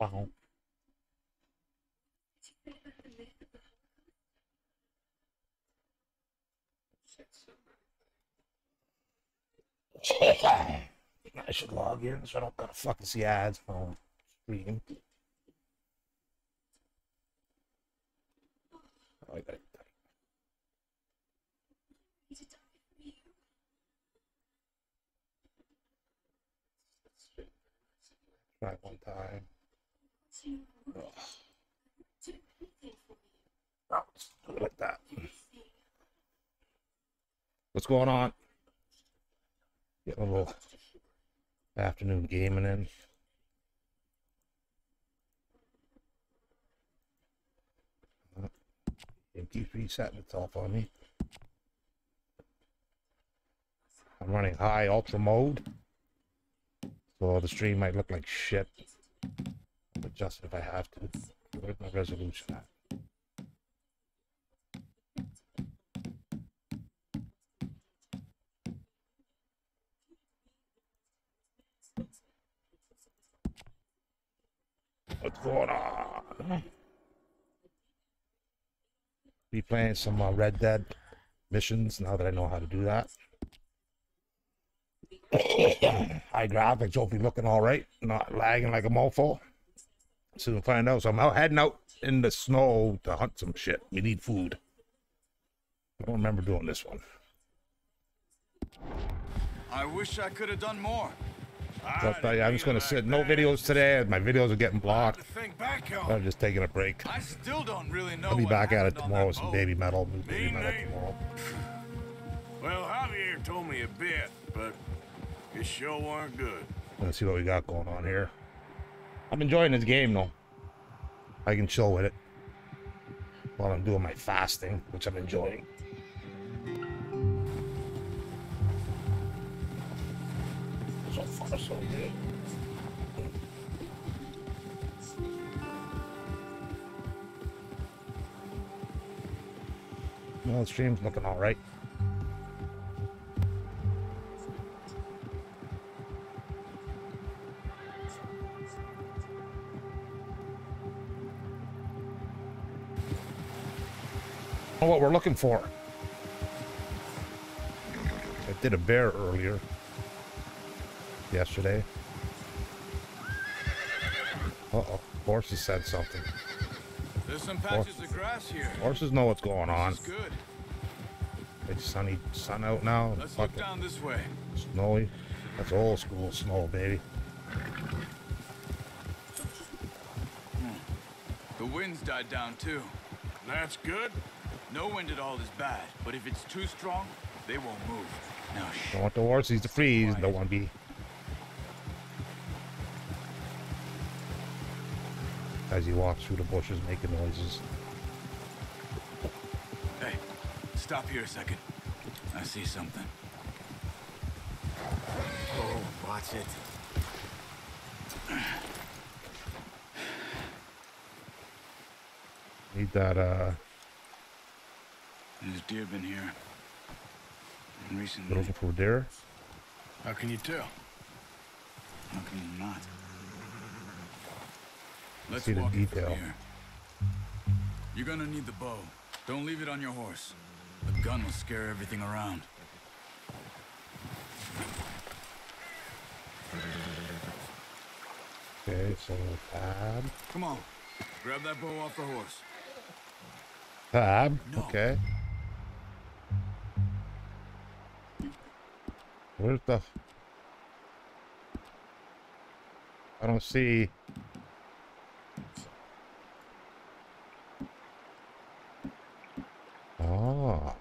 Wow. I should log in so I don't gotta fucking see ads on stream. Oh, I gotta try one time. Like that. What's going on? Get a little afternoon gaming in. It resetting itself on me. I'm running high ultra mode. So the stream might look like shit. Adjust it if I have to. Where's my resolution at? What's going on? Be playing some uh, Red Dead missions now that I know how to do that. High graphics, hopefully looking all right, not lagging like a mofo. Soon find out. So I'm out heading out in the snow to hunt some shit. We need food. I don't remember doing this one. I wish I could have done more. Tell uh, you, I'm just gonna sit. No videos today. My videos are getting blocked. Think back on. I'm just taking a break. I still don't really know. I'll be back at it tomorrow with some baby metal. Baby metal tomorrow. Well, Javier told me a bit, but it sure weren't good. Let's see what we got going on here. I'm enjoying this game though. I can chill with it while I'm doing my fasting, which I'm enjoying. So far, so good. Well, the stream's looking all right. Know what we're looking for. I did a bear earlier. Yesterday. Uh-oh. Horses said something. There's some patches of grass here. Horses know what's going on. This good. It's sunny sun out now. Let's look Fucking down this way. snowy. That's old school snow, baby. The wind's died down too. That's good. No wind at all is bad, but if it's too strong, they won't move. Now, shh. Don't want the horses to freeze. Don't want to be. As he walks through the bushes making noises. Hey, stop here a second. I see something. Oh, watch it. Need that, uh, deer been here. Looking for deer. How can you tell? how can you not? Let's See the detail. here. You're gonna need the bow. Don't leave it on your horse. The gun will scare everything around. Okay, so tab. Come on. Grab that bow off the horse. Tab. No. Okay. Where's the? I don't see. Oh,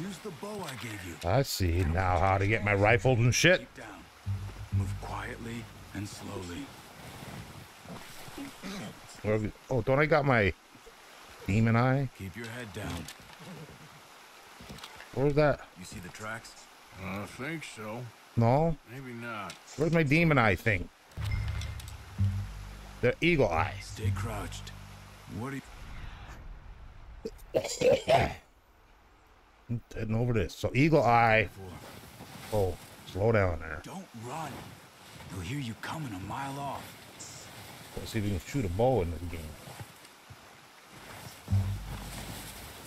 Use the bow I gave you. I see now how to get my rifles and shit. Move quietly and slowly. We- Oh, don't I got my demon eye? Keep your head down. Where's that? You see the tracks? I think so. No, Maybe not. where's my demon eye thing? The eagle eye. Stay crouched. What are you... Heading over this. So eagle eye. Oh, slow down there. Don't run. They'll hear you coming a mile off. Let's see if we can shoot a bow in this game.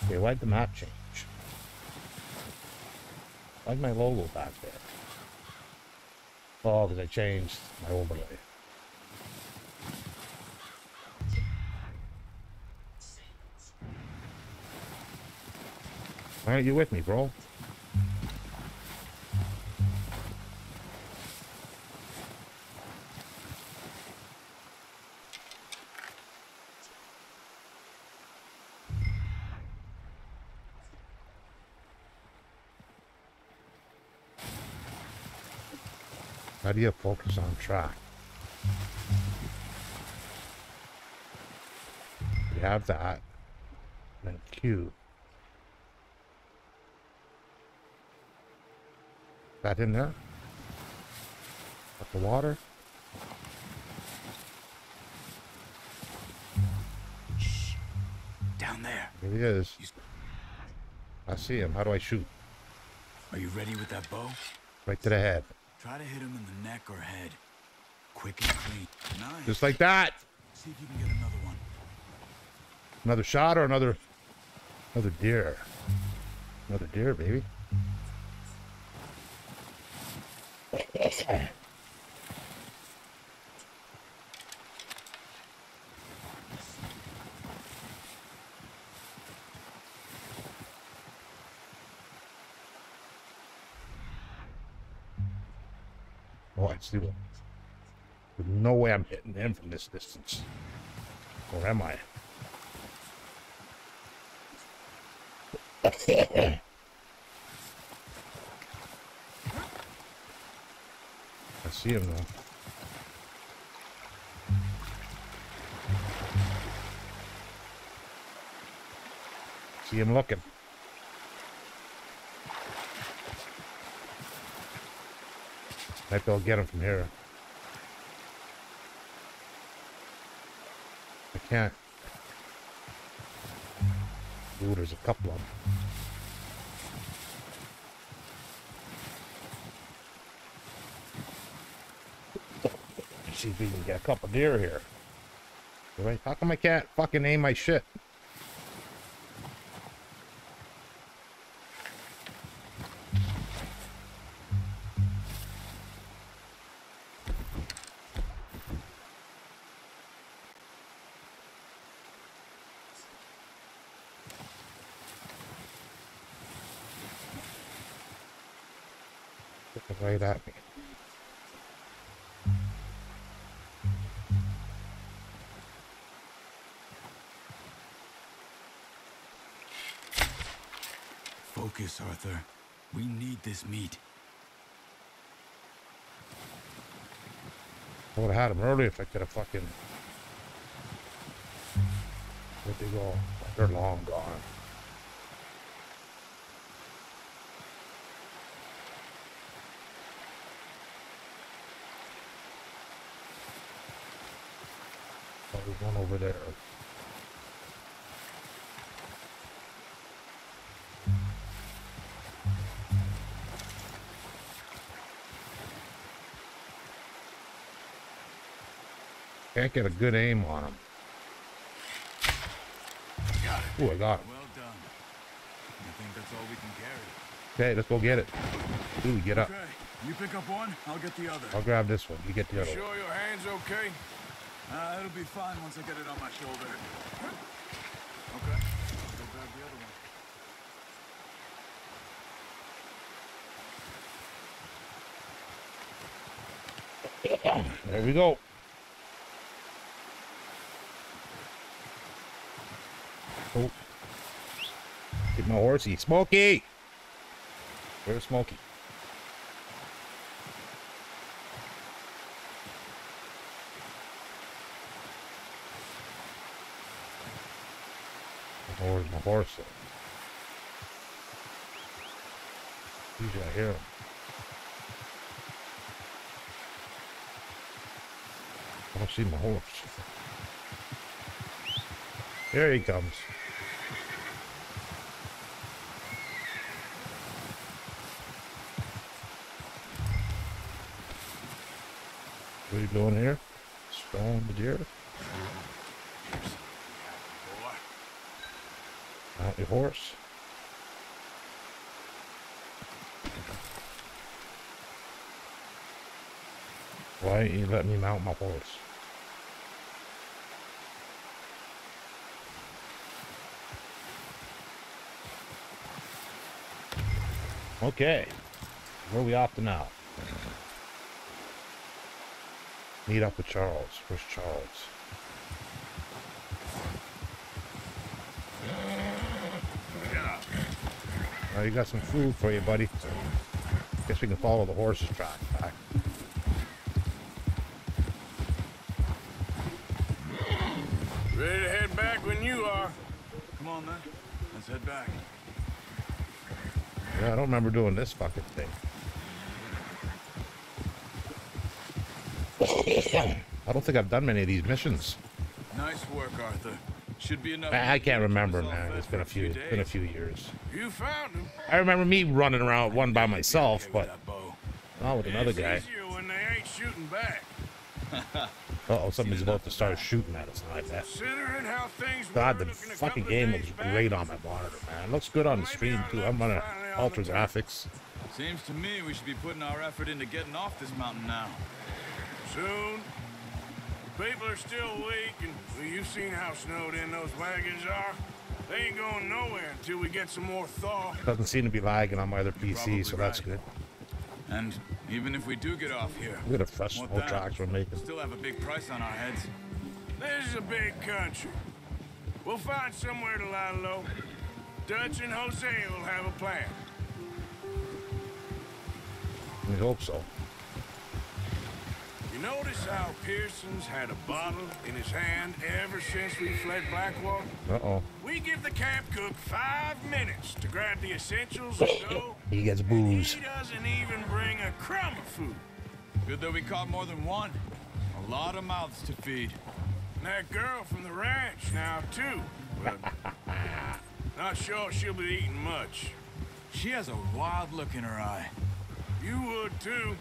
Okay, why'd the map change? Why'd my logo back there? Oh, because I changed my overlay. Why aren't you with me, bro? How do you focus on track? You have that. Then Q. That in there? Up the water? Down there. There he is. I see him. How do I shoot? Are you ready with that bow? Right to the head. Try to hit him in the neck or head. Quick and clean. Nice. Just like that. See if you can get another one. Another shot or another another deer. Another deer, baby. See one. There's no way I'm hitting him from this distance. Or am I? I see him though. See him looking. Might be able to get him from here. I can't. Ooh, there's a couple of them. See if we can get a couple deer here. How come I can't fucking aim my shit? Arthur. We need this meat. I would have had him earlier if I could have fucking. Where'd they go? They're long gone. There's one over there. Can't get a good aim on him. Got it. Ooh, I got him. Well done. I think that's all we can carry. Okay, let's go get it. Ooh, get up. Okay. You pick up one, I'll get the other. I'll grab this one. You get the other one. Sure your hand's okay? Uh, it'll be fine once I get it on my shoulder. Okay. I'll go grab the other one. There we go. Oh. My horsey. Smokey! Where's Smokey? Where's my horse? Usually I hear him. I don't see my horse. There he comes. What are you doing here? Stone the deer? Mount your horse. Why ain't you let me mount my horse? Okay, where are we off to now? Meet up with Charles. Where's Charles? Yeah. Oh, you got some food for you, buddy. Guess we can follow the horse's track back. Ready to head back when you are. Come on then. Let's head back. Yeah, I don't remember doing this fucking thing. I don't think I've done many of these missions. Nice work, Arthur. Should be enough. I, I can't remember, keep us all man. It's been a few. It's been a few years. You found him. I remember me running around one by myself, but that not with another guy. easier when they ain't shooting back. Uh oh, somebody's about to start shooting at us. I bet. Considering how things God, the fucking game looks great on my monitor, man. It looks good on the stream too. I'm running ultra graphics. Seems to me we should be putting our effort into getting off this mountain now. Soon. People are still weak, and well, you've seen how snowed in those wagons are. They ain't going nowhere until we get some more thaw. Doesn't seem to be lagging on my other PC, probably so that's good. And even if we do get off here, Look at the fresh what snow tracks we're making. Still have a big price on our heads. This is a big country. We'll find somewhere to lie low. Dutch and Hosea will have a plan. We hope so. You notice how Pearson's had a bottle in his hand ever since we fled Blackwater? Uh oh. We give the camp cook five minutes to grab the essentials and go. He gets booze. He doesn't even bring a crumb of food. Good that we caught more than one. A lot of mouths to feed. And that girl from the ranch now, too. But not sure she'll be eating much. She has a wild look in her eye. You would, too.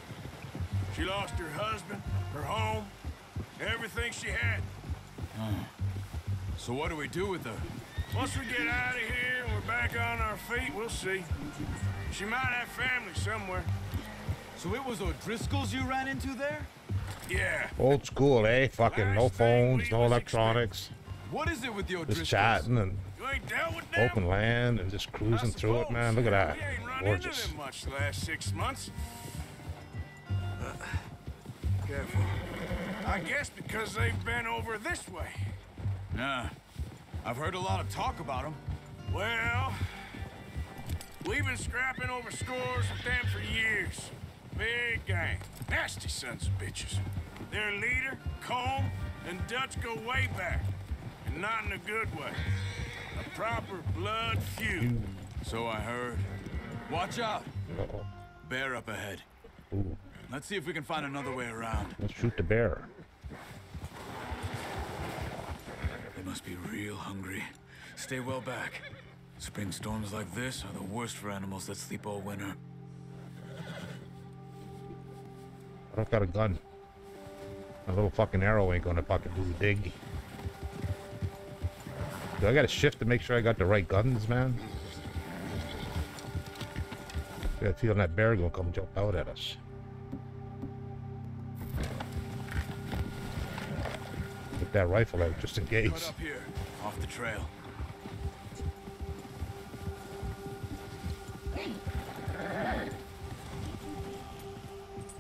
She lost her husband, her home, everything she had. So what do we do with her? Once we get out of here and we're back on our feet, we'll see. She might have family somewhere. So it was O'Driscoll's you ran into there? Yeah. Old school, eh? Fucking no Last thing phones, no was electronics. What is it with the O'Driscolls? Just chatting and You ain't dealt with them? open land and just cruising through it, man. Look at that. We ain't run Gorgeous. into them much the last six months. Uh, careful. I guess because they've been over this way. Nah. I've heard a lot of talk about them. Well, we've been scrapping over scores with them for years. Big gang. Nasty sons of bitches. Their leader, Colm, and Dutch go way back. And not in a good way. A proper blood feud. So I heard. Watch out. Bear up ahead. Let's see if we can find another way around. let's shoot the bear. They must be real hungry. Stay well back. Spring storms like this are the worst for animals that sleep all winter. I don't got a gun. My little fucking arrow ain't gonna fucking do the dig. Do I gotta shift to make sure I got the right guns, man? I got a feeling that bear gonna come jump out at us. That rifle out just in Cut case. up here, off the trail.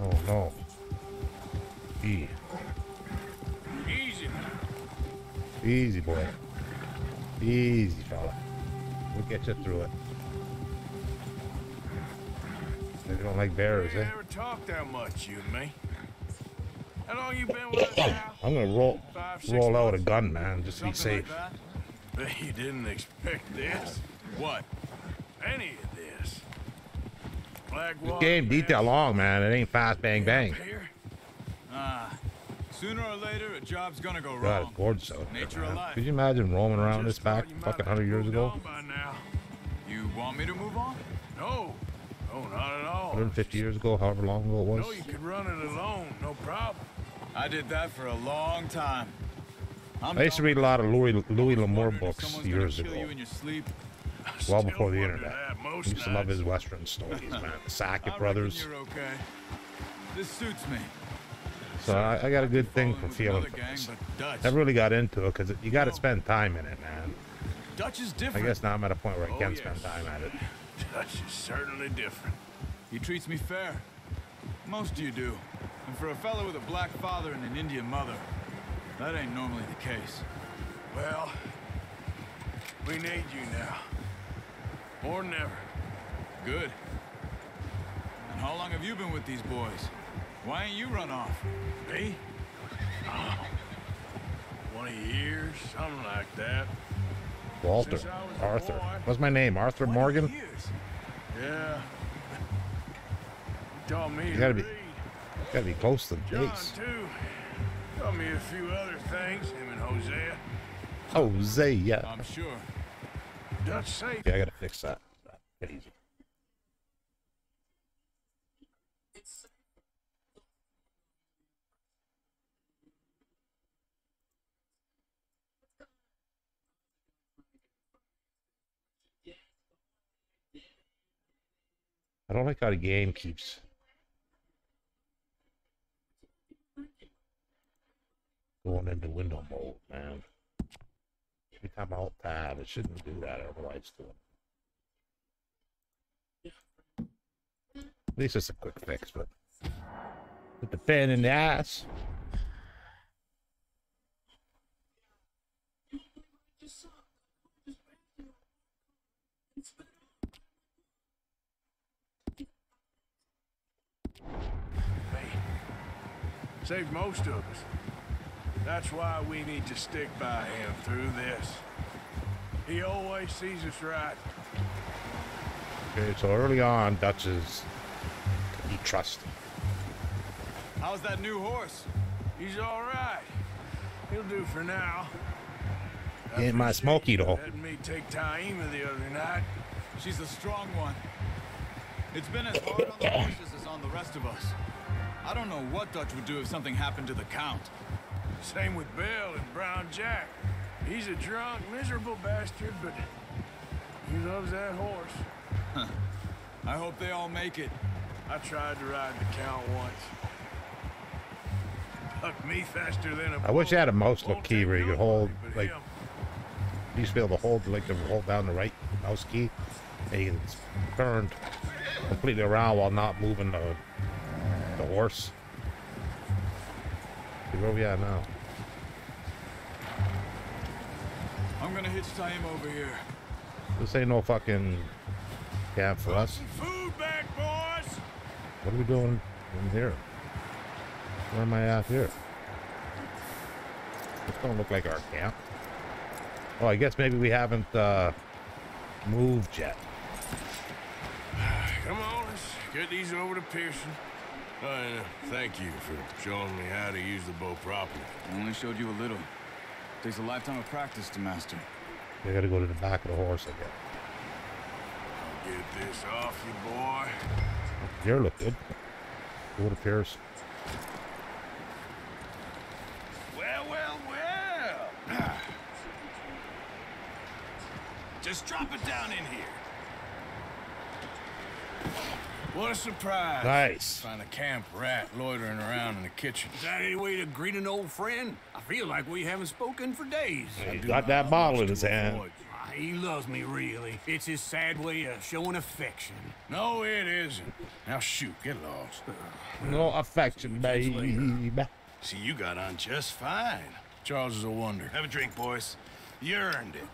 Oh no. E. Easy. Easy boy. Easy fella. We'll get you through it. They don't like bears, eh? never talk that much, you and me. How long you been with us now? I'm gonna roll Five, roll out a gun, man, just to be safe. like you didn't expect this. What? Any of this. Blackwater. This game that long, man. It ain't fast bang bang. Ah. Sooner or later, a job's gonna go God, wrong. it's gorgeous out there, Nature man. alive. Could you imagine roaming around this back thought you might fucking hundred years ago? on By now. You want me to move on? No. No, not at all. 150 years ago, however long ago it was. No, you could run it alone, no problem. I did that for a long time. I'm I used to read a lot of Louis Louis L'Amour books years ago. you in your sleep. Well before the internet. most Used to love his Western stories, man. The Sackett I brothers. you're okay. This suits me. So I, I got a good thing for feeling another for this. but Never really got into it because you got to spend time in it, man. Dutch is different. I guess now I'm at a point where I Oh, can yes. spend time at it. Dutch is certainly different. He treats me fair. Most of you do. And for a fellow with a black father and an Indian mother, that ain't normally the case. Well, we need you now. More than ever. Good. And how long have you been with these boys? Why ain't you run off? Me? Oh, 20 years, something like that. Walter, Since I was a Arthur. What's my name? Arthur Morgan? Years. Yeah. He taught me You gotta be- read. Got to be close to the John, base. too. Taught me a few other things, him and Hosea. Jose, yeah. I'm sure. Dutch safe. Yeah, I got to fix that. Get easy. I don't like how the game keeps going into window mode, man. Every time I alt tab, it shouldn't do that, otherwise doing. At least it's a quick fix, but put the fan in the ass. Hey, saved most of us. That's why we need to stick by him through this. He always sees us right. Okay, so early on, Dutch is to be trusted. How's that new horse? He's all right. He'll do for now. Ain't my Smokey, you though. Letting me take Taima the other night. She's a strong one. It's been as hard on the horses as on the rest of us. I don't know what Dutch would do if something happened to the Count. Same with Bill and Brown Jack. He's a drunk, miserable bastard, but he loves that horse. Huh. I hope they all make it. I tried to ride the count once. Bucked me faster than a I wish I had a mouse bull. look key take where you could hold, like, him. you used to be able to hold, like, to hold down the right mouse key, and you can turn completely around while not moving the, the horse. See Where we at now? I'm gonna hitch time over here. This ain't no fucking camp for us. Food back, boys! What are we doing in here? Where am I at here? This don't look like our camp. Oh, I guess maybe we haven't uh, moved yet. Come on, let's get these over to Pearson. Uh, uh, thank you for showing me how to use the bow properly. I only showed you a little. Takes a lifetime of practice to master. We gotta go to the back of the horse again. Get this off you, boy. Here look good. What appears. Well, well, well. Just drop it down in here. What a surprise. Nice. Find a camp rat loitering around in the kitchen. Is that any way to greet an old friend? I feel like we haven't spoken for days. He do got that bottle in his hand. Ah, He loves me, really. It's his sad way of showing affection. No, it isn't. Now shoot, get lost. No affection, baby. See, you got on just fine. Charles is a wonder. Have a drink, boys. You earned it.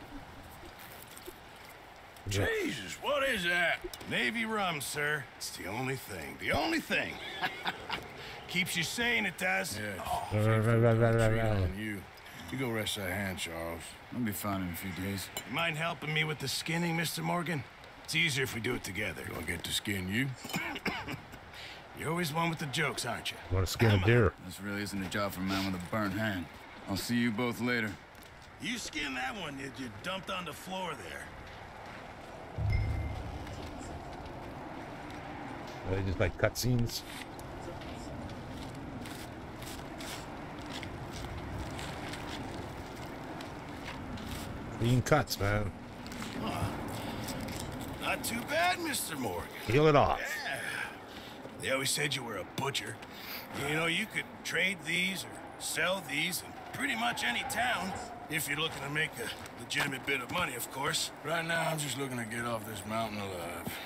Yeah. Jesus, what is that? Navy rum, sir. It's the only thing. The only thing. Keeps you sane, it does. Yeah. Oh, you. You go rest that hand, Charles. I'll be fine in a few days. You mind helping me with the skinning, Mr. Morgan? It's easier if we do it together. You want to get to skin you? You're always one with the jokes, aren't you? Want to skin a deer? This really isn't a job for a man with a burnt hand. I'll see you both later. You skinned that one that you dumped on the floor there. They just like cutscenes. Clean cuts, man. Not too bad, Mr. Morgan. Peel it off. Yeah. They always said you were a butcher. You know, you could trade these or sell these in pretty much any town. If you're looking to make a legitimate bit of money, of course. Right now, I'm just looking to get off this mountain alive.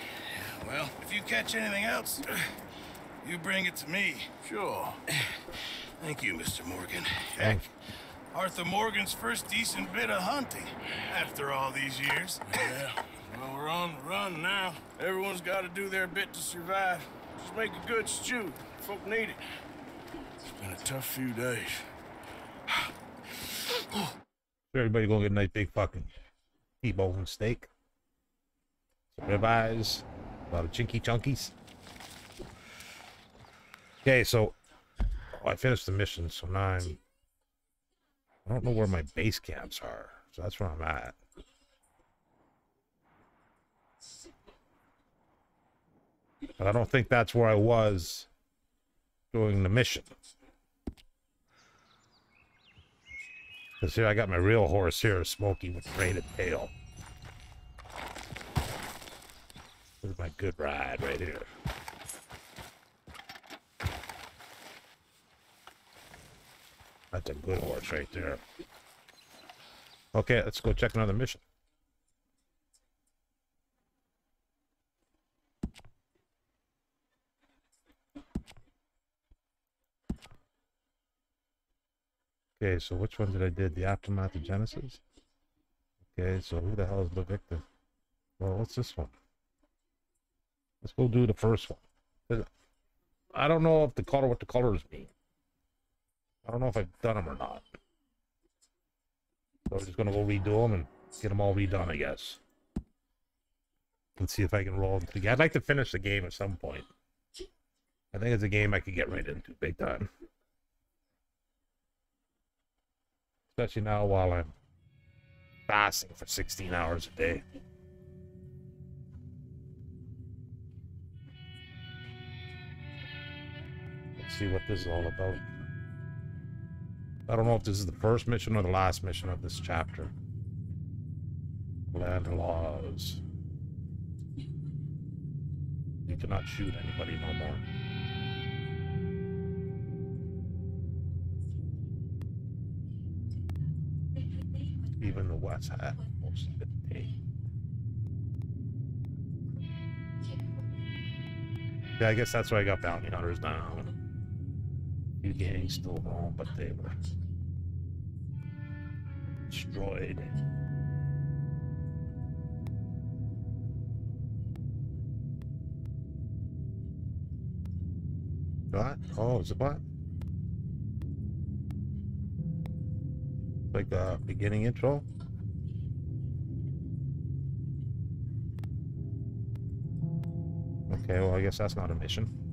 Well, if you catch anything else, you bring it to me. Sure. Thank you, Mr. Morgan. Thanks. Arthur Morgan's first decent bit of hunting after all these years. Yeah. Well, we're on the run now. Everyone's got to do their bit to survive. Just make a good stew. Folk need it. It's been a tough few days. Everybody gonna get a nice big fucking T-bone steak. Some ribeyes. A lot of chinky chunkies. Okay, so oh, I finished the mission, so now I'm. I don't know where my base camps are, so that's where I'm at. But I don't think that's where I was doing the mission. Because here I got my real horse here, Smokey with braided tail. This is my good ride right here. That's a good horse right there. Okay, let's go check another mission. Okay, so which one did I did? The Aftermath of Genesis? Okay, so who the hell is the victim? Well, what's this one? Let's go do the first one. I don't know if the color what the colors mean. I don't know if I've done them or not. So I'm just gonna go redo them and get them all redone, I guess. Let's see if I can roll them together. I'd like to finish the game at some point. I think it's a game I could get right into big time. Especially now while I'm fasting for 16 hours a day. Let's see what this is all about. I don't know if this is the first mission or the last mission of this chapter. Land laws. You cannot shoot anybody no more. Even the West hat most of it tamed. Yeah, I guess that's why I got bounty hunters now. Few gangs still home, but they were destroyed. What? Oh, is it what? Like the beginning intro? Okay, well, I guess that's not a mission.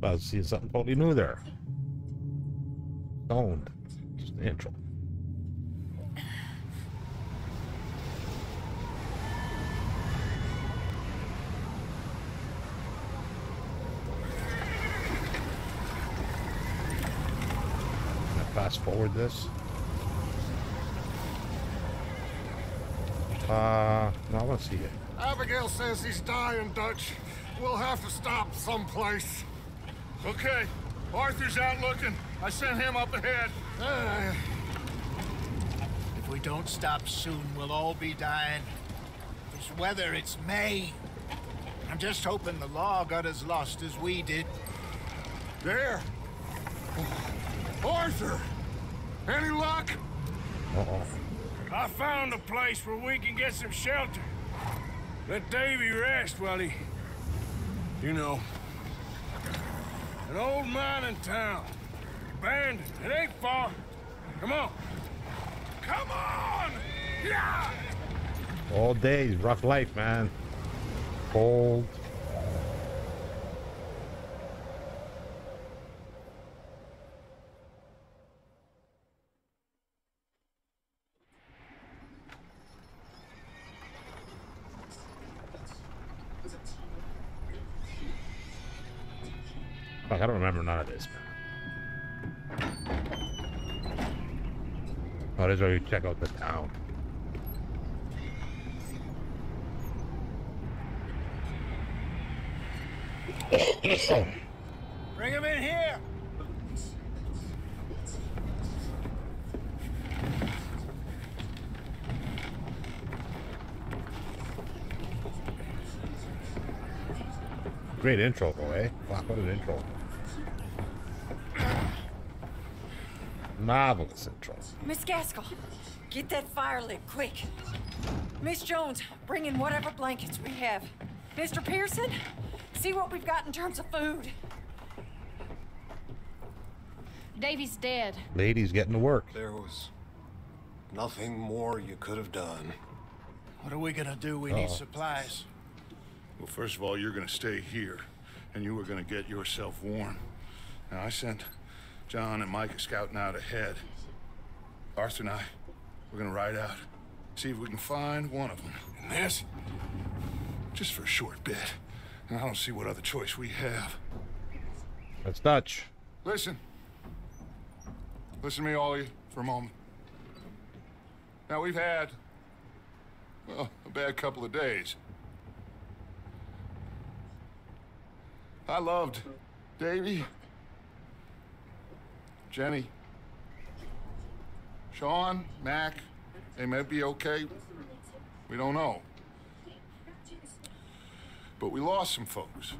Was seeing something totally new there. Stoned. Just the intro. Gonna Fast forward this. Uh, no, I want to see it. Abigail says he's dying, Dutch. We'll have to stop someplace. Okay, Arthur's out looking. I sent him up ahead. Uh, If we don't stop soon, we'll all be dying. This weather, it's May. I'm just hoping the law got as lost as we did. there. Arthur! Any luck? Uh-oh. I found a place where we can get some shelter. Let Davy rest while he... You know. An old mining town. Abandoned. It ain't far. Come on. Come on! Yeah! All days, rough life, man. Cold. Fuck, I don't remember none of this, man. Might as well you check out the town. Bring him in here! Great intro, boy. Eh? Wow, what an intro. Marvelous intro. Miss Gaskell, get that fire lit quick. Miss Jones, bring in whatever blankets we have. Mr. Pearson, see what we've got in terms of food. Davy's dead. Ladies getting to work. There was nothing more you could have done. What are we gonna do? We need uh-huh. supplies. Well, first of all, you're gonna stay here, and you are gonna get yourself warm. Now, I sent John and Micah scouting out ahead. Arthur and I, we're gonna ride out, see if we can find one of them. And this, just for a short bit. And I don't see what other choice we have. That's Dutch. Listen. Listen to me, all of you, for a moment. Now, we've had, well, a bad couple of days. I loved Davy, Jenny, Sean, Mac. They may be okay. We don't know. But we lost some folks.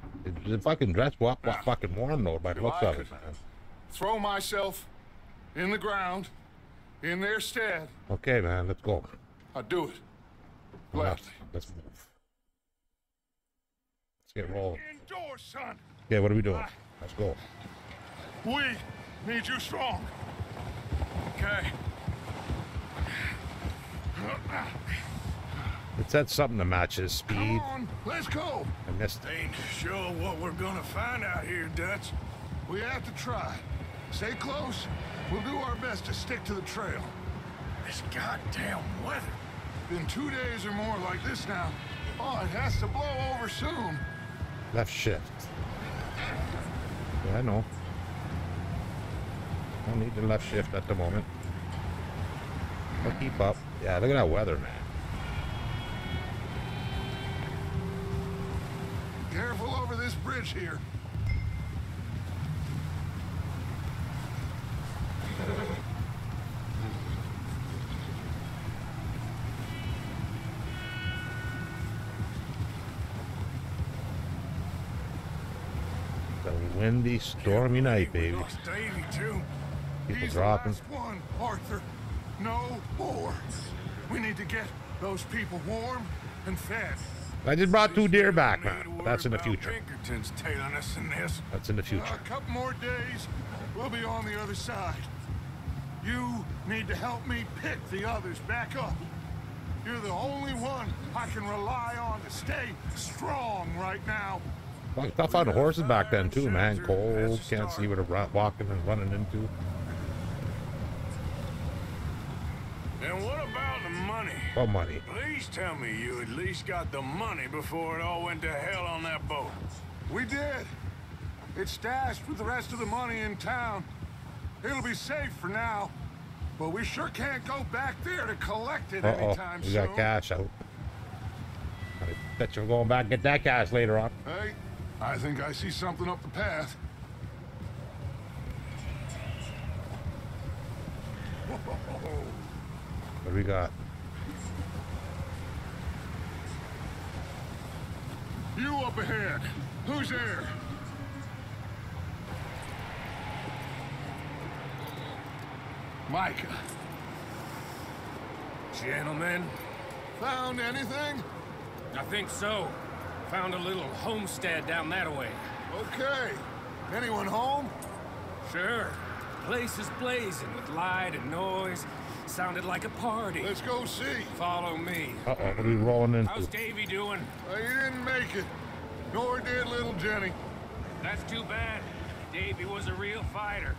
The fucking dress walk, walk fucking warm though by the looks of it, man. Throw myself in the ground in their stead. Okay, man, let's go. I'd do it. Let's, Gladly. let's move. Let's get rolling. Indoors, son. Okay, what are we doing? Let's go. We need you strong. Okay. It said something to match his speed. Come on, let's go. I missed it. Ain't sure what we're gonna find out here, Dutch. We have to try. Stay close. We'll do our best to stick to the trail. This goddamn weather. Been two days or more like this now. Oh, it has to blow over soon. Left shift. Yeah, I know. Don't need the left shift at the moment. I'll keep up. Yeah, look at that weather, man. Careful over this bridge here. Windy, stormy night, baby. Lost Davy, too. People He's dropping. the last one, Arthur. No more. We need to get those people warm and fed. I just brought two deer back, man. That's in the future. Tailing us in this. That's in the Uh, future. a couple more days, we'll be on the other side. You need to help me pick the others back up. You're the only one I can rely on to stay strong right now. Fuck, tough on horses back then too, man. Cold, can't see what they're walking and running into. And what about the money? What money? Please tell me you at least got the money before it all went to hell on that boat. We did. It's stashed with the rest of the money in town. It'll be safe for now. But we sure can't go back there to collect it Uh oh, anytime we soon. got cash out. I bet you're going back and get that cash later on. Hey, I think I see something up the path. What do we got? You up ahead. Who's there? Micah. Gentlemen, Found anything? I think so. Found a little homestead down that way. Okay. Anyone home? Sure. Place is blazing with light and noise. Sounded like a party. Let's go see. Follow me. Uh oh, what are we rolling in? How's into? Davy doing? Uh, he didn't make it. Nor did little Jenny. That's too bad. Davy was a real fighter.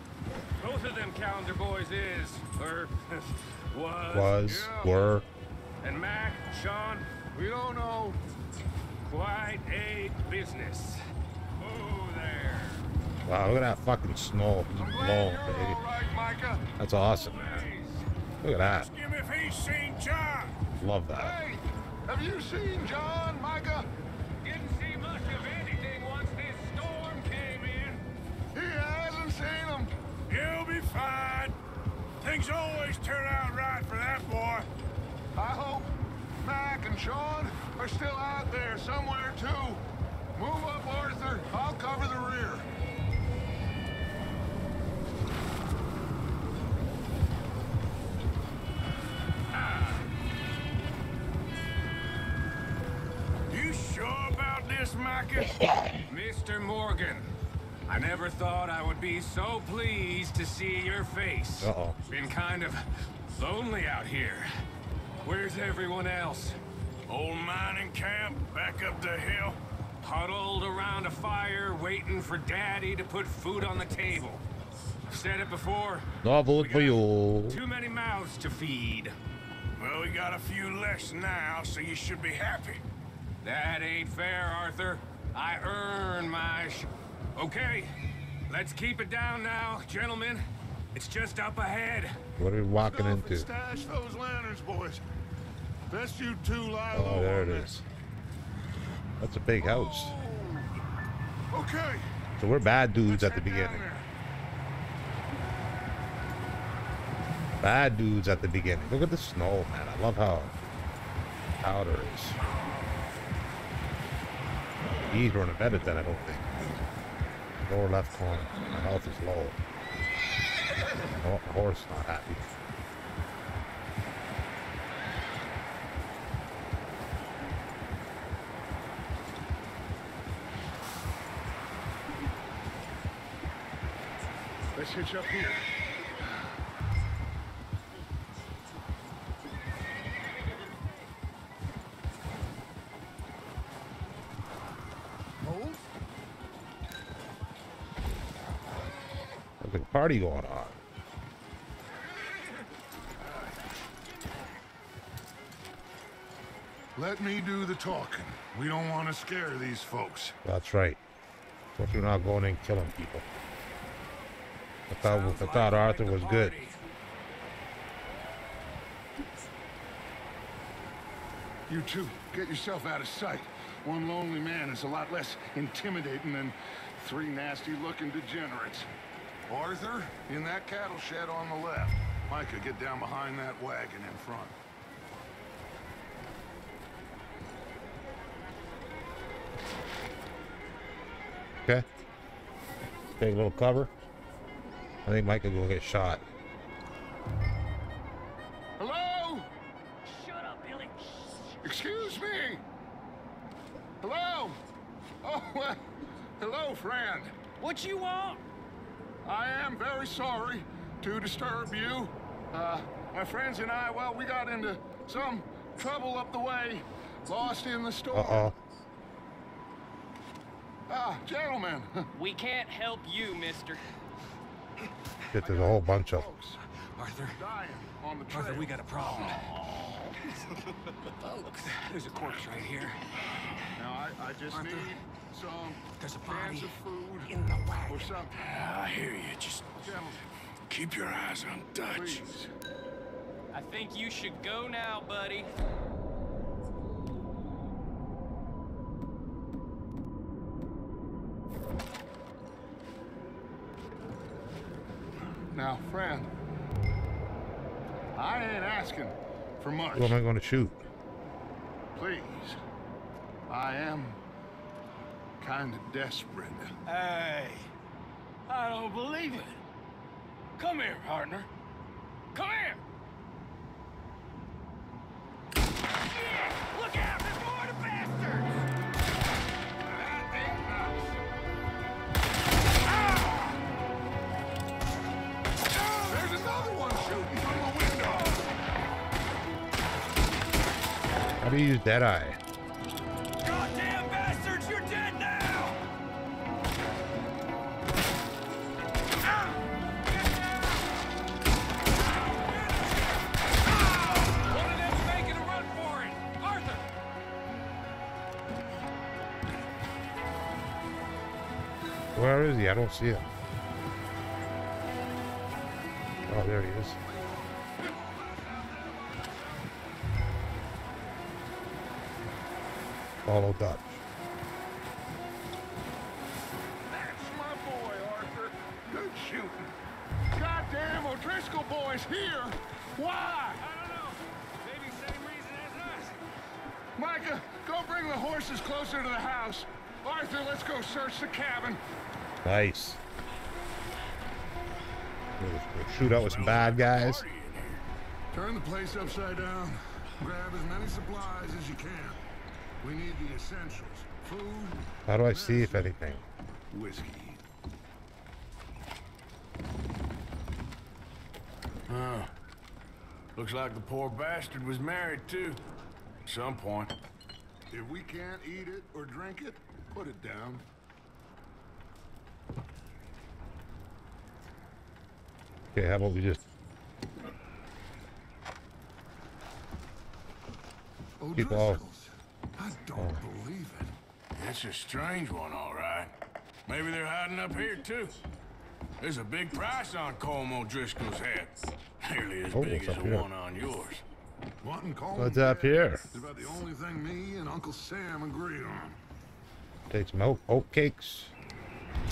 Both of them Callander boys is, or was. Was, Yeah. were. And Mac, Sean, We don't know. quite a business. Oh, there. Wow, look at that fucking snow I'm glad blowing, you're baby. all right, That's awesome, man. Look at that. Ask him if he's seen John. Love that. Hey, have you seen John, Micah? Didn't see much of anything once this storm came in. He hasn't seen him. He'll be fine. Things always turn out right for that boy. I hope Mac and Sean are still out there somewhere, too. Move up, Arthur. I'll cover the rear. About this, Micah? Mr. Morgan, I never thought I would be so pleased to see your face. Uh-oh. Been kind of lonely out here. Where's everyone else? Old mining camp back up the hill. Huddled around a fire, waiting for Daddy to put food on the table. I've said it before, No vote for you. too many mouths to feed. Well, we got a few less now, so you should be happy. That ain't fair, Arthur. I earn my sh... Okay, let's keep it down now, gentlemen. It's just up ahead. What are we walking Go up and into? Stash those lanterns, boys. Best you two lie Oh, low there it this. is. That's a big house. Oh, okay. So we're bad dudes let's at the beginning. Bad dudes at the beginning. Look at the snow, man. I love how powder is. He's running better than I don't think. Lower left corner. My health is low. Ho- Horse not happy. Let's hitch up here. Party going on. Let me do the talking. We don't want to scare these folks. That's right. But we're not going in killing people. I thought, I thought like Arthur was good. You two, get yourself out of sight. One lonely man is a lot less intimidating than three nasty-looking degenerates. Arthur, in that cattle shed on the left. Micah, get down behind that wagon in front. Okay. Take a little cover. I think could go get shot. Friends and I, well, we got into some trouble up the way, lost in the storm. Uh-oh. Ah, gentlemen. We can't help you, mister. Shit, there's a whole bunch of. Folks, Arthur, dying on the. Arthur, we got a problem. Folks, there's a corpse right here. Now, I, I just Arthur, need some there's a cans body of food in the or wagon. something. I hear you. Just Gentlemen, keep your eyes on Dutch. please. I think you should go now, buddy. Now, friend, I ain't asking for much. Who am I going to shoot? Please. I am kind of desperate. Hey, I don't believe it. Come here, partner. Come here. Look out! There's more to bastards! There's another one shooting from the window. How do you use Deadeye? Don't see him. Oh, there he is. Follow Dutch. Nice. We'll, we'll shoot out with some bad guys. Party in here. Turn the place upside down. Grab as many supplies as you can. We need the essentials. Food, How do I see if anything? whiskey. Huh. Looks like the poor bastard was married too. At some point. If we can't eat it or drink it, put it down. Okay, how about we just Keep off. O'Driscoll's. I don't oh. believe it. It's a strange one, all right. Maybe they're hiding up here too. There's a big price on Colm O'Driscoll's head. Nearly as Oh, big as the here? one on yours. Wanting Coleman What's up here? It's about the only thing me and Uncle Sam agree on. take some oat, oat cakes,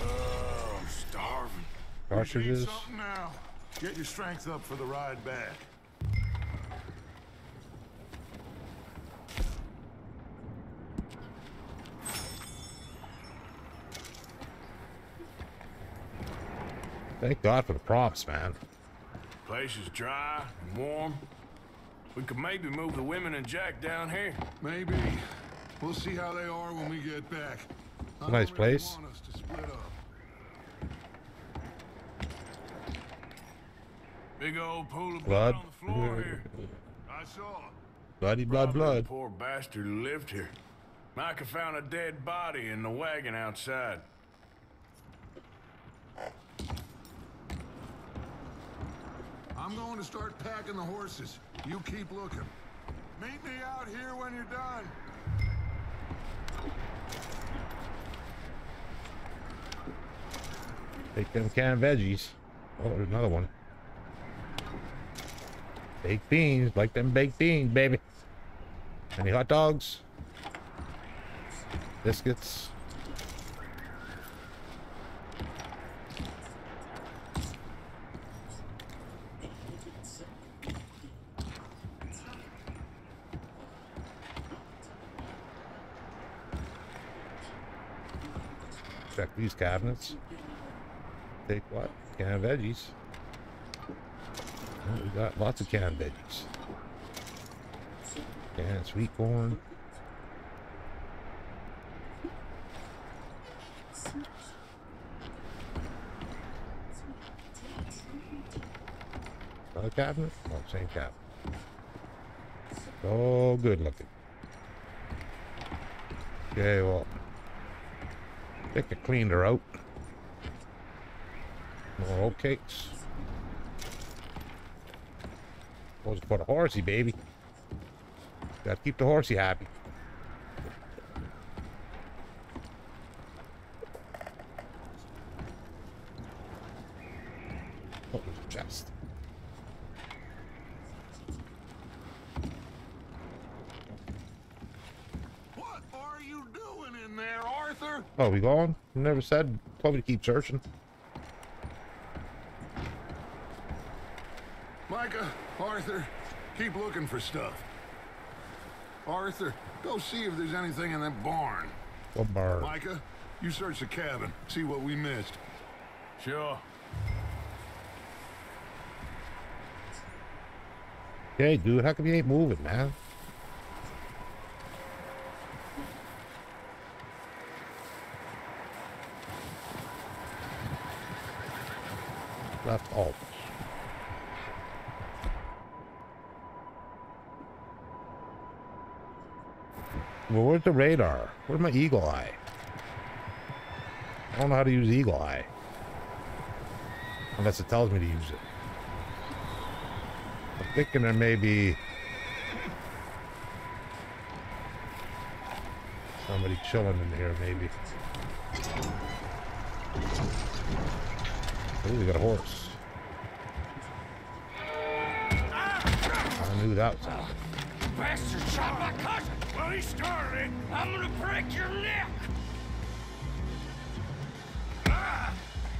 Oh, I'm starving. Eat cartridges. Something now. Get your strength up for the ride back. Thank God for the props, man. Place is dry and warm. We could maybe move the women and Jack down here. Maybe. We'll see how they are when we get back. I a nice don't really place. want us to split up. Big old pool of Blood. blood, on the floor here. I saw. Bloody blood, blood. Poor bastard who lived here. Micah found a dead body in the wagon outside. I'm going to start packing the horses. You keep looking. Meet me out here when you're done. Take them canned veggies. Oh, there's another one. Baked beans, like them baked beans, baby. Any hot dogs? Biscuits? Check these cabinets. Take what? Canned veggies. Oh, we got lots of canned veggies. Canned sweet corn. Another cabinet? No, same cabinet. Oh, good looking. Okay, well, I think I cleaned her out. More oat cakes. Supposed to put a horsey, baby. Gotta keep the horsey happy. Oh, there's a chest. What are you doing in there, Arthur? Oh, we going? Never said. Told me to keep searching. Micah, Arthur, keep looking for stuff. Arthur, go see if there's anything in that barn. What barn? Micah, you search the cabin, see what we missed. Sure. Hey, dude, how come you ain't moving, man? Left alt. Well, where's the radar? Where's my eagle eye? I don't know how to use eagle eye. Unless it tells me to use it. I'm thinking there may be somebody chilling in here, maybe. Oh, we got a horse. I knew that was happening. Bastard shot my cousin! Well, he started it. I'm gonna break your neck! Ah!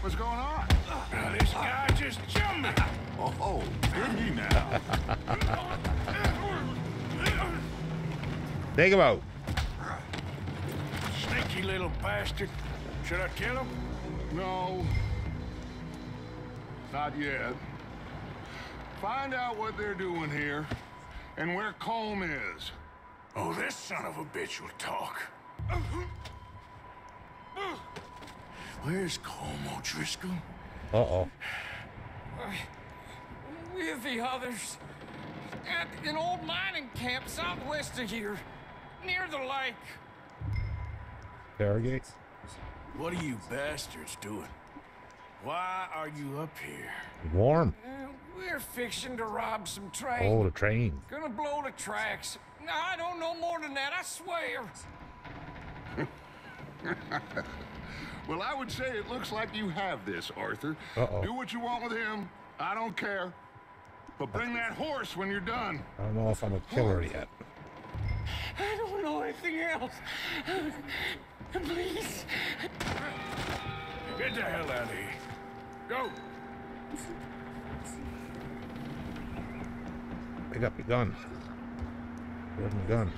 What's going on? Now, this guy just jumped me. Oh, did he now? Take him out. Sneaky little bastard. Should I kill him? No. Not yet. Find out what they're doing here and where Colm is. Oh, this son of a bitch will talk. Where's Colm O'Driscoll? Uh-oh. With the others. At an old mining camp southwest of here. Near the lake. Interrogate. What are you bastards doing? Why are you up here? Warm. Uh, we're fixing to rob some train. Oh, the train. Gonna blow the tracks. No, I don't know more than that, I swear. Well, I would say it looks like you have this, Arthur. Uh-oh. Do what you want with him. I don't care. But bring that horse when you're done. I don't know if I'm a killer yet. I don't know anything else. Please. Get the hell out of here. Go. Pick up your gun. Your gun.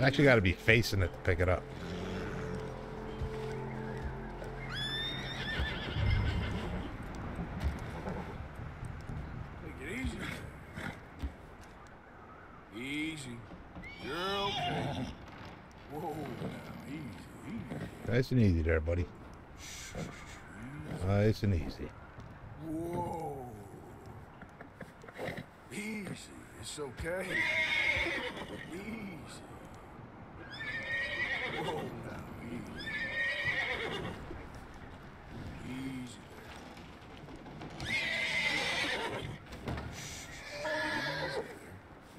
Actually got to be facing it to pick it up. You're okay. Whoa, now, easy, easy. Nice and easy there, buddy. Nice and easy. Whoa. Easy. It's okay. Easy. Whoa, now, easy. Easy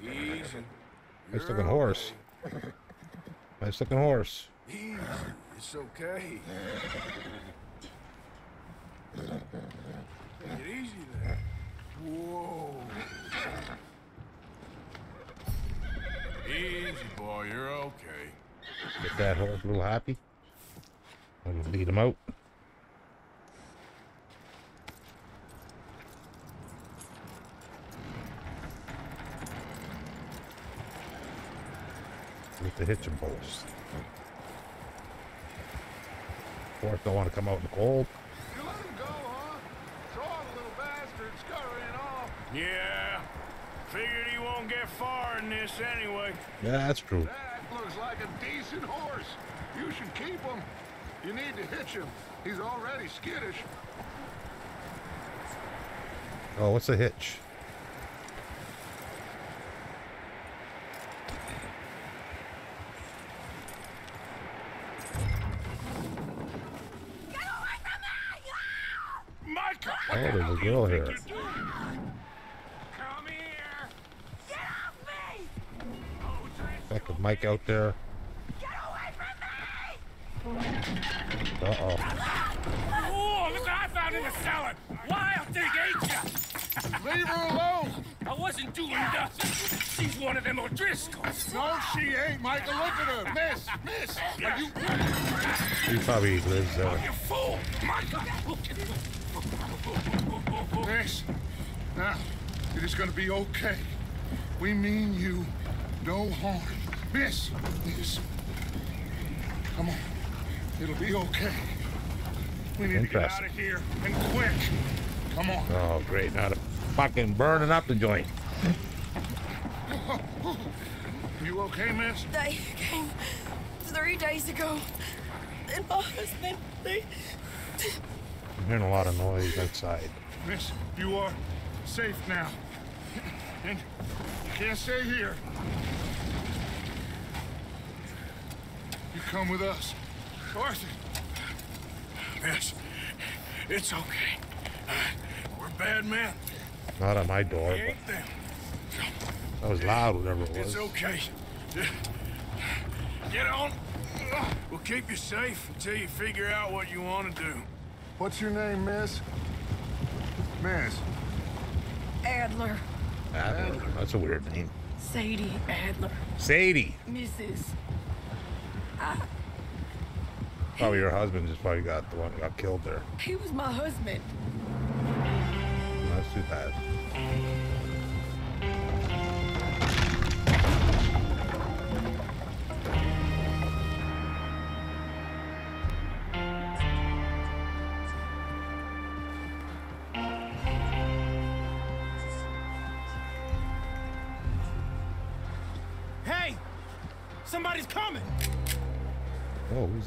there. Easy. Nice looking horse. Nice looking horse. Easy. It's okay. Take it easy there. Whoa. Easy, boy. You're okay. Get that horse a little happy. I'm gonna lead him out. With the hitching post. Horse don't want to come out in the cold. You let him go, huh? Saw the little bastard scurrying off. Yeah. Figured he won't get far in this anyway. Yeah, that's true. That looks like a decent horse. You should keep him. You need to hitch him. He's already skittish. Oh, what's the hitch? Micah! Oh, there's girl here. Come here. Back with Mike out there. Uh oh. Oh, look what I found in the cellar. Wild thing ate ya. Leave her alone. I wasn't doing nothing. She's one of them O'Driscolls. No, she ain't, Micah. Look at her. Miss, miss. Are you... He probably lives there. You fool! Micah! Miss. Now, it is gonna be okay. We mean you no harm. Miss, miss. Come on. It'll be okay. We need to get out of here, and quick. Come on. Oh, great. Now they're fucking burning up the joint. You okay, miss? They came three days ago. And my husband, they. I'm hearing a lot of noise outside. Miss, you are safe now. And you can't stay here. You come with us. Arthur, Miss, it's okay. Uh, we're bad men. Not on my door, We ain't them. but that was loud, whatever it was. It's okay. Get on. We'll keep you safe until you figure out what you want to do. what's your name, miss? Miss. Adler. Adler. That's a weird name. Sadie Adler. Sadie. Mrs. Probably your husband just probably got the one who got killed there. He was my husband. That's too bad.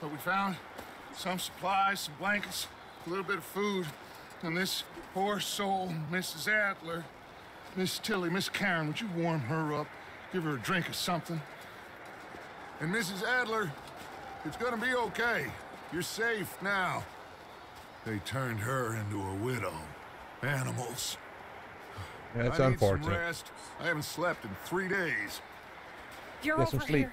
But we found some supplies, some blankets, a little bit of food, and this poor soul, Mrs. Adler, Miss Tilly, Miss Karen, would you warm her up? Give her a drink or something? And Mrs. Adler, it's gonna be okay. You're safe now. They turned her into a widow. Animals. Yeah, it's I need some unfortunate. rest. I haven't slept in three days. You're Get some over sleep. here.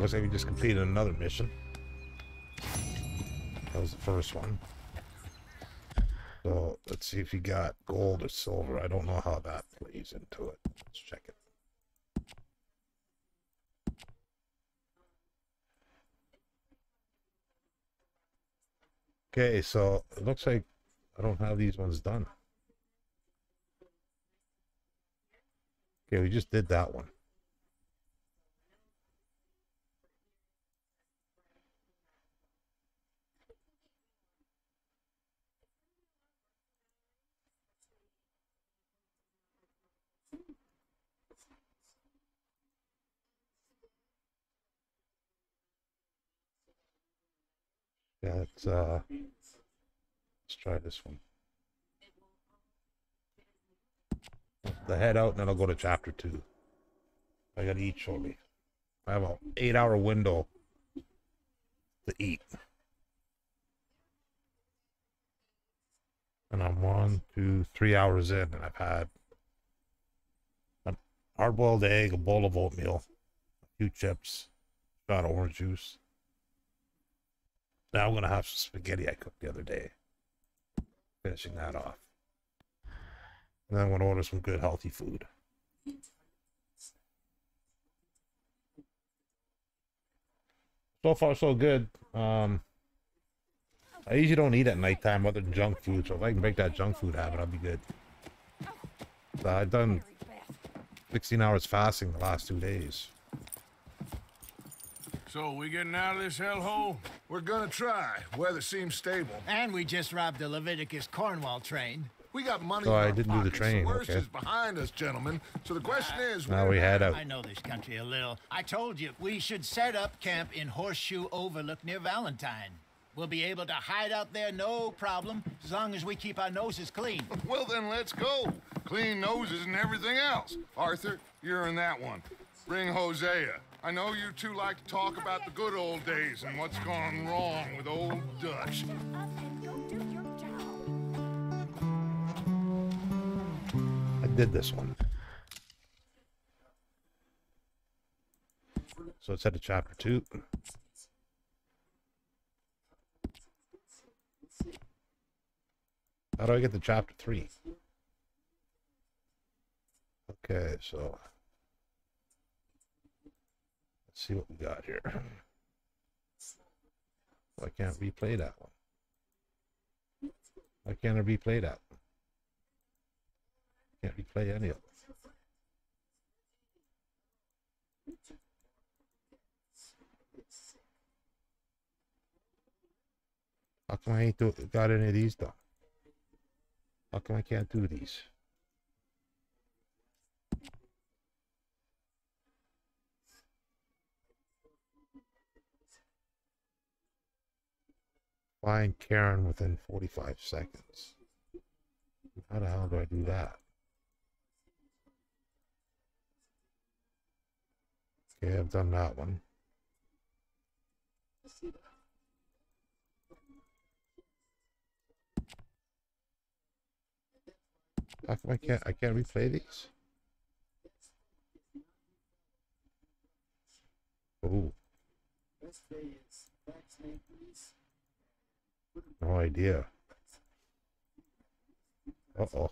It looks like we just completed another mission. That was the first one. So let's see if you got gold or silver. I don't know how that plays into it. Let's check it. Okay, so it looks like I don't have these ones done. Okay, we just did that one. Yeah, uh let's try this one. The head out and then I'll go to chapter two. I gotta eat shortly. I have a eight hour window to eat. And I'm one, two, three hours in and I've had a hard boiled egg, a bowl of oatmeal, a few chips, shot of orange juice. Now I'm gonna have some spaghetti I cooked the other day. Finishing that off. And then I'm gonna order some good healthy food. So far so good. Um I usually don't eat at nighttime other than junk food, so if I can break that junk food habit, I'll be good. So I've done 16 hours fasting the last two days. So, we getting out of this hellhole? We're gonna try. Weather seems stable. And we just robbed the Leviticus Cornwall train. We got money So in I our didn't do the pockets. train, The worst okay. is behind us, gentlemen. So the question is, Now where we head out. I know this country a little. I told you, we should set up camp in Horseshoe Overlook near Valentine. We'll be able to hide out there no problem, as long as we keep our noses clean. Well, then let's go. Clean noses and everything else. Arthur, you're in that one. Bring Hosea. I know you two like to talk about the good old days and what's gone wrong with old Dutch. I did this one. So it's at a chapter two. How do I get to chapter three? Okay, so let's see what we got here. Why can't we play that one? Why can't I replay that? one? Can't replay any of it. How come I ain't do, got any of these done? How come I can't do these? Find Karen within 45 seconds. How the hell do I do that? Okay, I've done that one. How come I can't I can't replay these? Oh. No idea. Uh oh.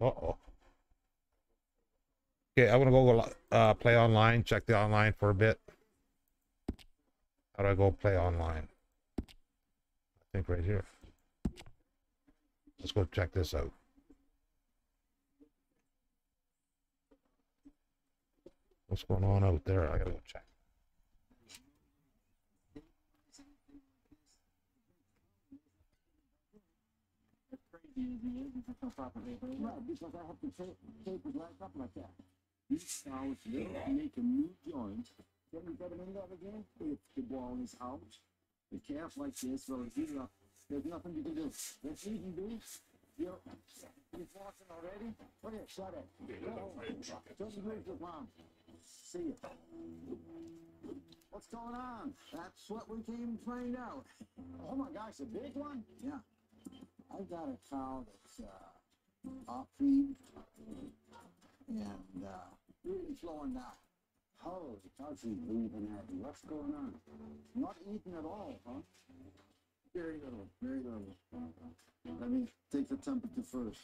Uh oh. Okay, I'm gonna go uh, play online. Check the online for a bit. How do I go play online? I think right here. Let's go check this out. What's going on out there? I gotta go check. Because I have to tape, tape it right up like that. This out there, make a new joint. Then you get them in there again. If the ball is out, the calf like this, well, either, there's nothing you can do. There's you can do. You're, forcing already. Put it, shut it. Go. Just move the mom. See it. What's going on? That's what we came to find out. Oh my gosh, a big one? Yeah. I got a cow that's uh, off feed and uh, really slowing down. Holy cow's leaving at me. What's going on? Not eating at all, huh? Very little, very little. Let me take the temperature first.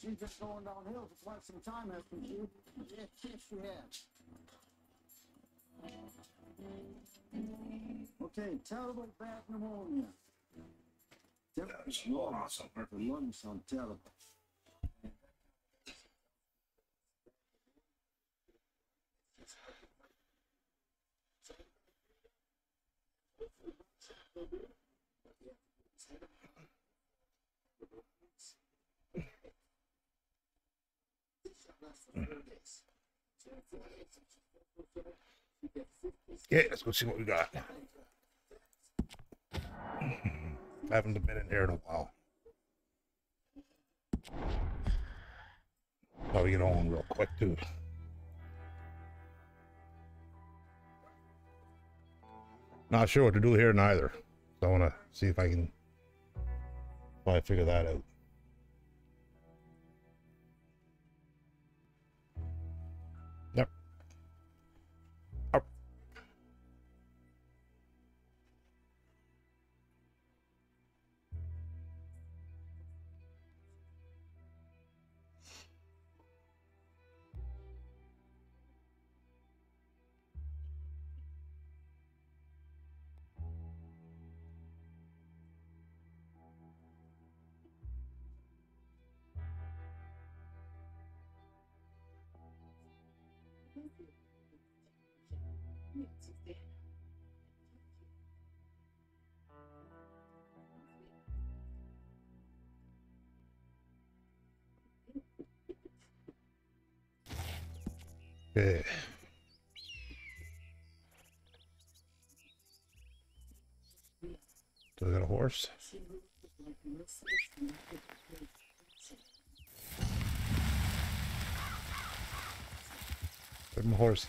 She's just going downhill for quite some time, hasn't she? Yes, yes, she has. Okay, terrible bad pneumonia. Temperature's low. The lungs sound terrible. Okay, let's go see what we got. haven't been in here in a while. Probably get on real quick too. Not sure what to do here neither. So I want to see if I can probably figure that out. Okay. Do I got a horse? Where's my horse?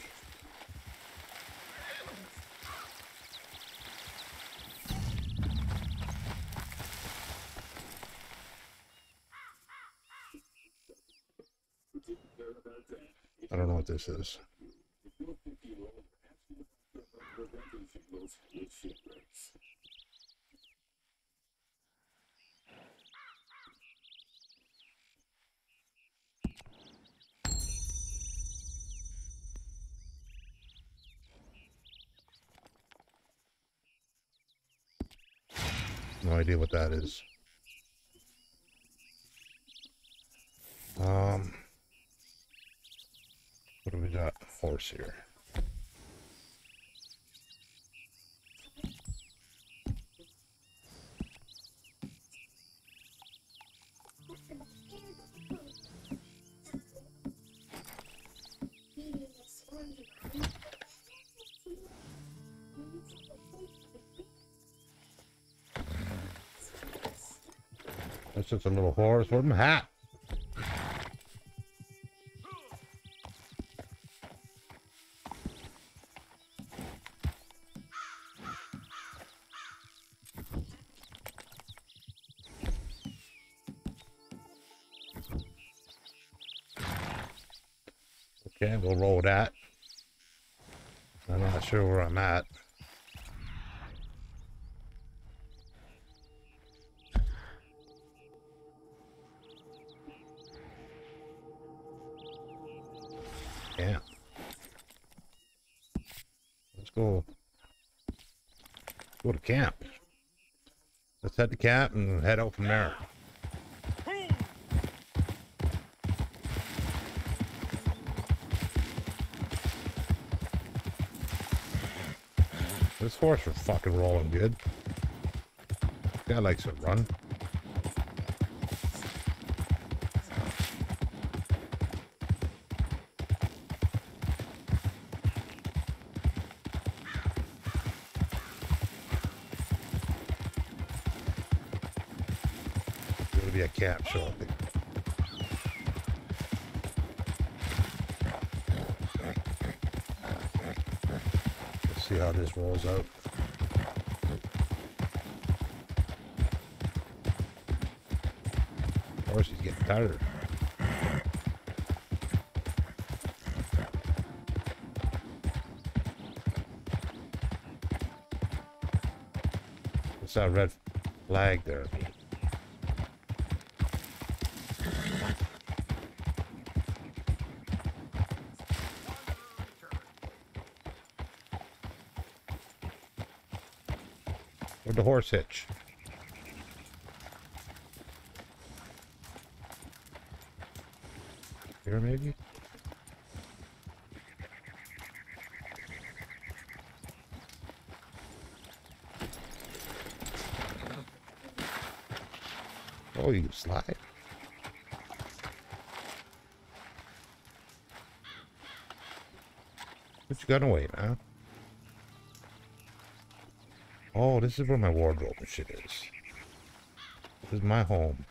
I don't know what this is. No idea what that is. Um do we got? Horse here. That's just a little horse. Where's my hat? Let's head to camp and head out from there. This horse was fucking rolling good. Guy likes to run. There'll be a camp shortly. Let's see how this rolls out. Horse is getting tired. What's that red flag there? Where'd the horse hitch? Here, maybe? Oh, you slide. What you gonna wait, huh? Oh, this is where my wardrobe and shit is. This is my home.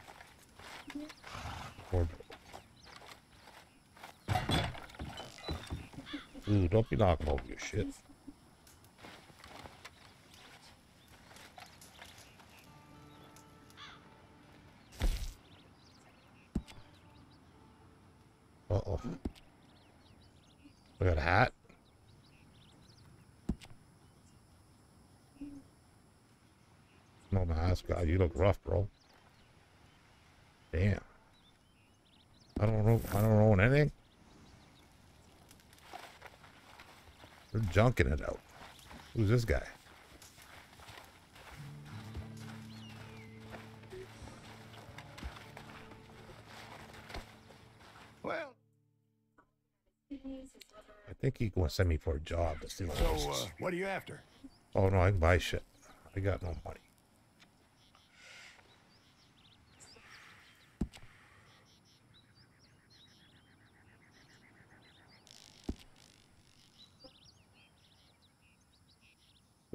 Wardrobe. Ooh, don't be knocking over your shit. Uh-oh. We got a hat. No mask. God, you look rough, bro. Damn. I don't know. I don't own anything. They're junking it out. Who's this guy? Well, I think he gonna send me for a job to steal so, horses. uh, what are you after? Oh no, I can buy shit. I got no money.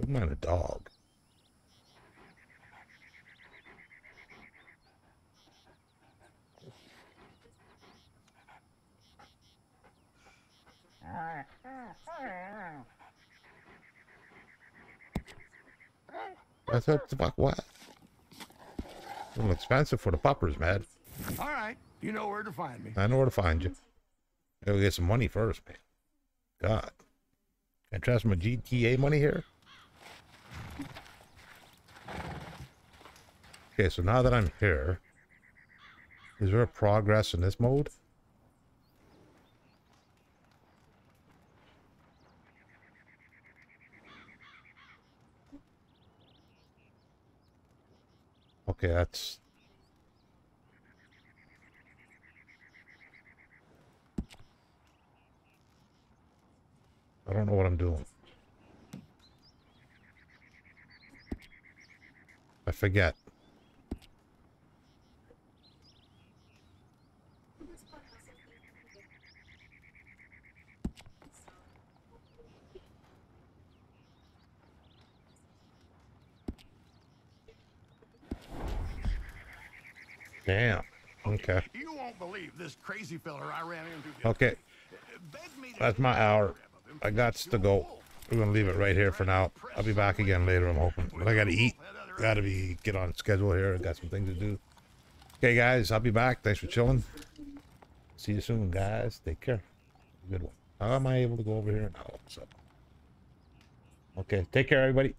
Wouldn't a dog. I thought the fuck what? A little expensive for the puppers, man. All right, you know where to find me. I know where to find you. Gotta get some money first, man. God. Can I trust my GTA money here? Okay, so now that I'm here, is there a progress in this mode? Okay, that's I don't know what I'm doing. I forget. Damn. Okay. You won't believe this crazy fella I ran into. Okay. That's my hour. I got to go. We're gonna leave it right here for now. I'll be back again later, I'm hoping. But I gotta eat. Gotta be get on schedule here. I got some things to do. Okay, guys, I'll be back. Thanks for chilling. See you soon, guys. Take care. Good one. How am I able to go over here now? What's up? Okay, take care, everybody.